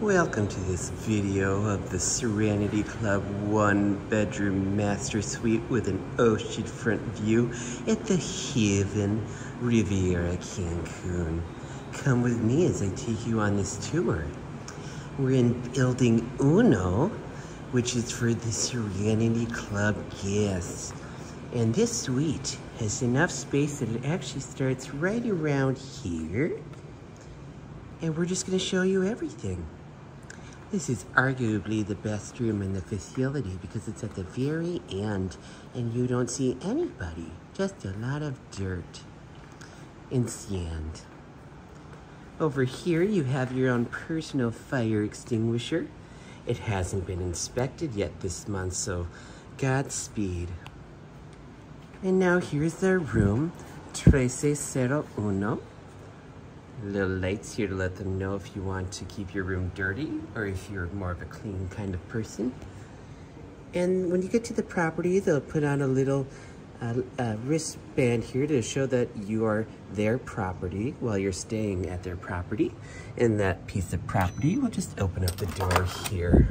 Welcome to this video of the Serenity Club one bedroom master suite with an oceanfront view at the Haven Riviera Cancun. Come with me as I take you on this tour. We're in building Uno, which is for the Serenity Club guests. And this suite has enough space that it actually starts right around here. And we're just gonna show you everything. This is arguably the best room in the facility because it's at the very end and you don't see anybody, just a lot of dirt and sand. Over here you have your own personal fire extinguisher. It hasn't been inspected yet this month, so Godspeed. And now here's their room, Trece Cero Uno. Little lights here to let them know if you want to keep your room dirty or if you're more of a clean kind of person. And when you get to the property, they'll put on a little uh, uh, wristband here to show that you are their property while you're staying at their property. And that piece of property, we'll just open up the door here.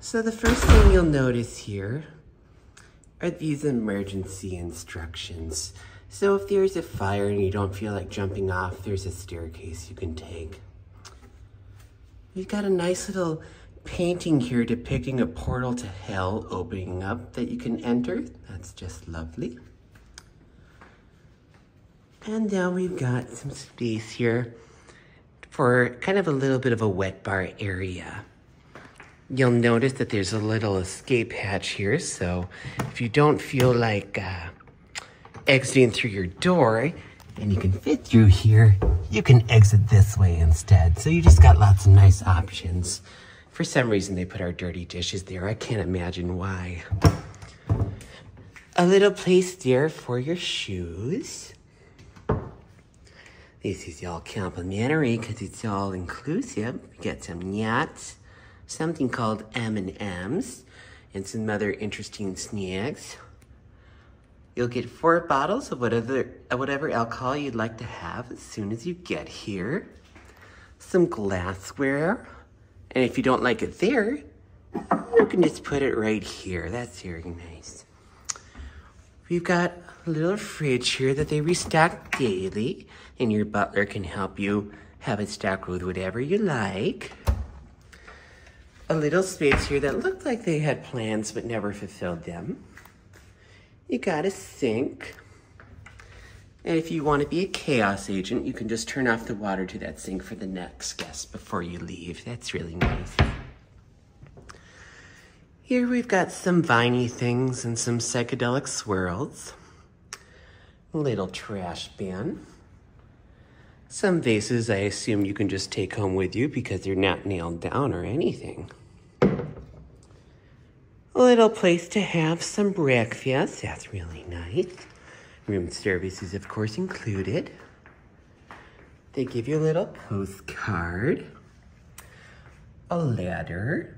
So the first thing you'll notice here are these emergency instructions. So if there's a fire and you don't feel like jumping off, there's a staircase you can take. We've got a nice little painting here depicting a portal to hell opening up that you can enter. That's just lovely. And now we've got some space here for kind of a little bit of a wet bar area. You'll notice that there's a little escape hatch here, so if you don't feel like uh, exiting through your door and you can fit through here, you can exit this way instead. So you just got lots of nice options. For some reason, they put our dirty dishes there. I can't imagine why. A little place there for your shoes. This is all complimentary because it's all inclusive. You get some yachts, something called M&M's, and some other interesting snacks. You'll get four bottles of whatever, whatever alcohol you'd like to have as soon as you get here. Some glassware. And if you don't like it there, you can just put it right here. That's very nice. We've got a little fridge here that they restock daily, and your butler can help you have it stocked with whatever you like. A little space here that looked like they had plans but never fulfilled them. You got a sink. And if you want to be a chaos agent, you can just turn off the water to that sink for the next guest before you leave. That's really nice. Here we've got some viney things and some psychedelic swirls. Little trash bin. Some vases I assume you can just take home with you because they're not nailed down or anything. A little place to have some breakfast. That's really nice. Room service is, of course, included. They give you a little postcard, a ladder,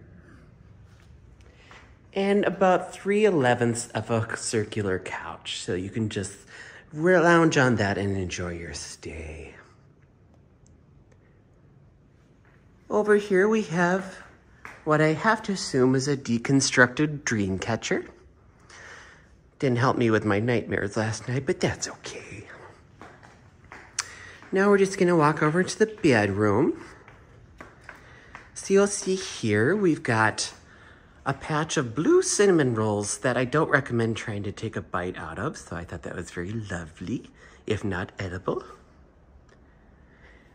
and about 3 elevenths of a circular couch. So you can just lounge on that and enjoy your stay. Over here we have what I have to assume is a deconstructed dream catcher. Didn't help me with my nightmares last night, but that's okay. Now we're just gonna walk over to the bedroom. So you'll see here, we've got a patch of blue cinnamon rolls that I don't recommend trying to take a bite out of, so I thought that was very lovely, if not edible.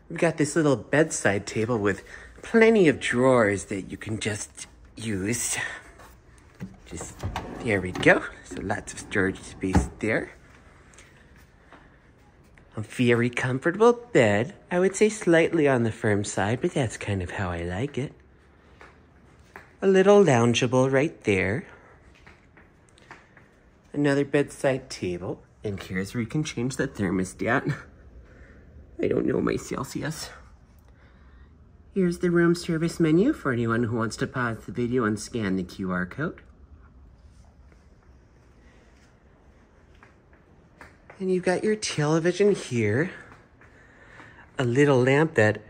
We've got this little bedside table with plenty of drawers that you can just use. Just, there we go. So lots of storage space there. A very comfortable bed. I would say slightly on the firm side, but that's kind of how I like it. A little loungeable right there. Another bedside table. And here's where you can change the thermostat. I don't know my Celsius. Here's the room service menu for anyone who wants to pause the video and scan the QR code. And you've got your television here. a little lamp that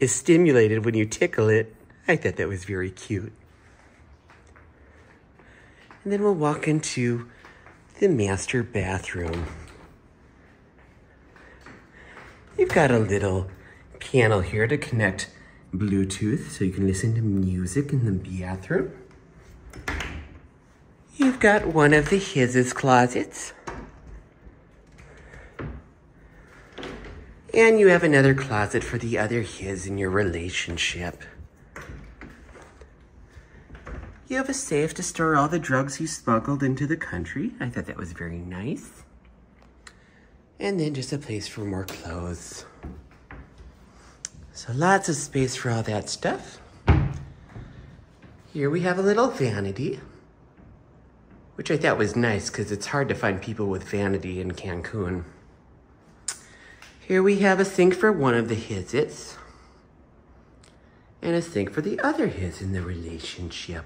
is stimulated when you tickle it. I thought that was very cute. And then we'll walk into the master bathroom. You've got a little panel here to connect Bluetooth so you can listen to music in the bathroom. You've got one of the His's closets. And you have another closet for the other his in your relationship. You have a safe to store all the drugs you smuggled into the country. I thought that was very nice. And then just a place for more clothes. So lots of space for all that stuff. Here we have a little vanity, which I thought was nice because it's hard to find people with vanity in Cancun. Here we have a sink for one of the hises and a sink for the other his in the relationship.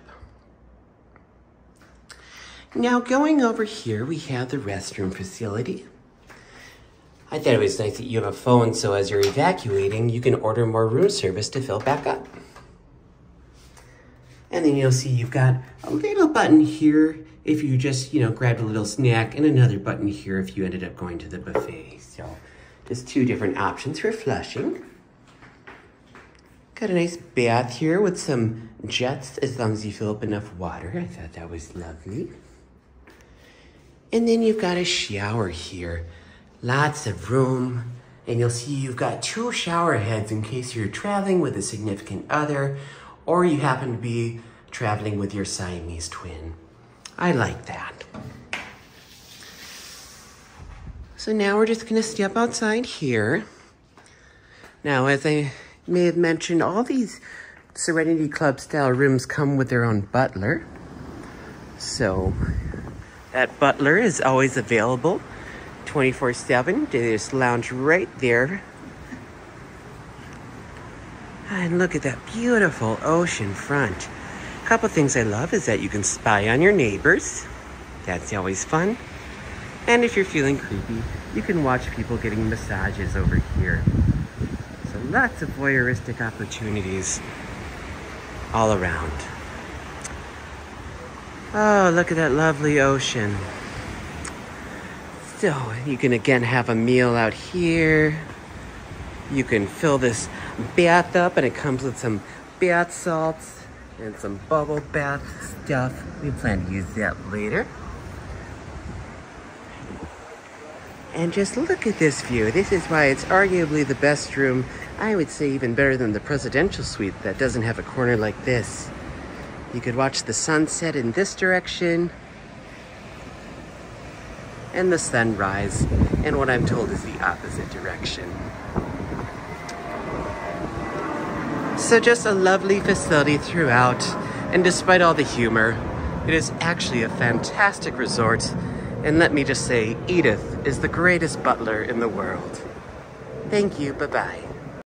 Now going over here, we have the restroom facility. I thought it was nice that you have a phone so as you're evacuating, you can order more room service to fill back up. And then you'll see you've got a little button here if you just, you know, grabbed a little snack and another button here if you ended up going to the buffet. So just two different options for flushing. Got a nice bath here with some jets as long as you fill up enough water. I thought that was lovely. And then you've got a shower here. Lots of room. And you'll see you've got two shower heads in case you're traveling with a significant other or you happen to be traveling with your Siamese twin. I like that. So now we're just gonna step outside here. Now, as I may have mentioned, all these Serenity Club style rooms come with their own butler. So that butler is always available 24 7. They just lounge right there. And look at that beautiful ocean front. A couple things I love is that you can spy on your neighbors. That's always fun. And if you're feeling creepy, you can watch people getting massages over here. So lots of voyeuristic opportunities all around. Oh, look at that lovely ocean. So oh, you can again have a meal out here. You can fill this bath up and it comes with some bath salts and some bubble bath stuff. We plan to use that later. And just look at this view. This is why it's arguably the best room. I would say even better than the presidential suite that doesn't have a corner like this. You could watch the sunset in this direction and the sunrise in what I'm told is the opposite direction. So just a lovely facility throughout, and despite all the humor, it is actually a fantastic resort, and let me just say, Edith is the greatest butler in the world. Thank you, bye-bye.